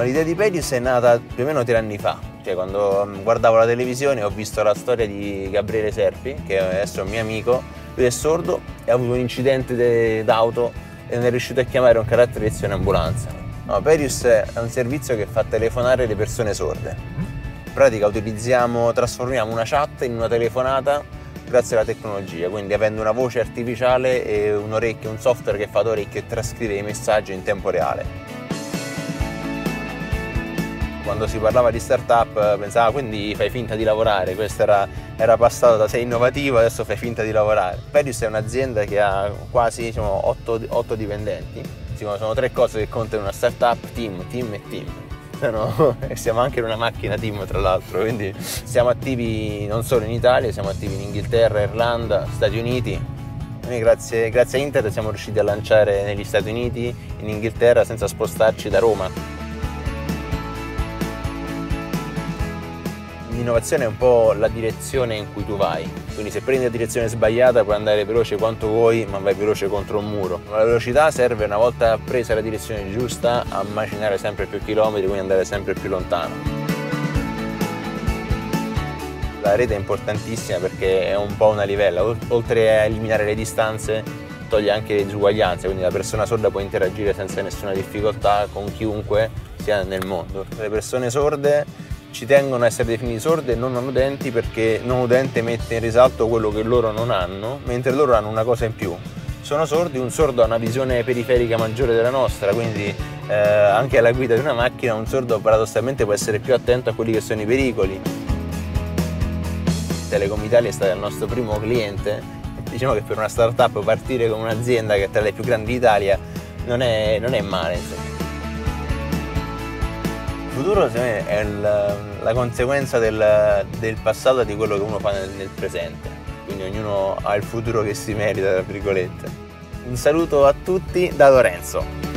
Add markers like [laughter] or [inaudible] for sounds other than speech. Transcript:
L'idea di Perius è nata più o meno tre anni fa, cioè quando mm, guardavo la televisione ho visto la storia di Gabriele Serpi, che adesso è un mio amico, lui è sordo e ha avuto un incidente d'auto e non è riuscito a chiamare un carattere di ambulanza. No, Perius è un servizio che fa telefonare le persone sorde. In pratica utilizziamo, trasformiamo una chat in una telefonata grazie alla tecnologia, quindi avendo una voce artificiale e un orecchio, un software che fa d'orecchio e trascrive i messaggi in tempo reale. Quando si parlava di startup pensava quindi fai finta di lavorare, questo era, era passato da sei innovativo, adesso fai finta di lavorare. Perius è un'azienda che ha quasi diciamo, 8, 8 dipendenti, sono tre cose che contano una startup, team, team e team no? [laughs] e siamo anche in una macchina team tra l'altro, quindi siamo attivi non solo in Italia, siamo attivi in Inghilterra, Irlanda, Stati Uniti. Noi grazie, grazie a Internet siamo riusciti a lanciare negli Stati Uniti, in Inghilterra senza spostarci da Roma. L'innovazione è un po' la direzione in cui tu vai, quindi se prendi la direzione sbagliata puoi andare veloce quanto vuoi ma vai veloce contro un muro. La velocità serve una volta presa la direzione giusta a macinare sempre più chilometri, quindi andare sempre più lontano. La rete è importantissima perché è un po' una livella, oltre a eliminare le distanze toglie anche le disuguaglianze, quindi la persona sorda può interagire senza nessuna difficoltà con chiunque sia nel mondo. Le persone sorde ci tengono a essere definiti sordi e non udenti perché non udente mette in risalto quello che loro non hanno, mentre loro hanno una cosa in più. Sono sordi, un sordo ha una visione periferica maggiore della nostra, quindi eh, anche alla guida di una macchina un sordo paradossalmente può essere più attento a quelli che sono i pericoli. Telecom Italia è stato il nostro primo cliente, diciamo che per una startup partire con un'azienda che è tra le più grandi d'Italia non è, non è male. Insomma. Il futuro secondo me è la, la conseguenza del, del, passato e di quello che uno fa nel, nel, presente, quindi ognuno ha il futuro che si merita, tra virgolette. Un saluto a tutti da Lorenzo.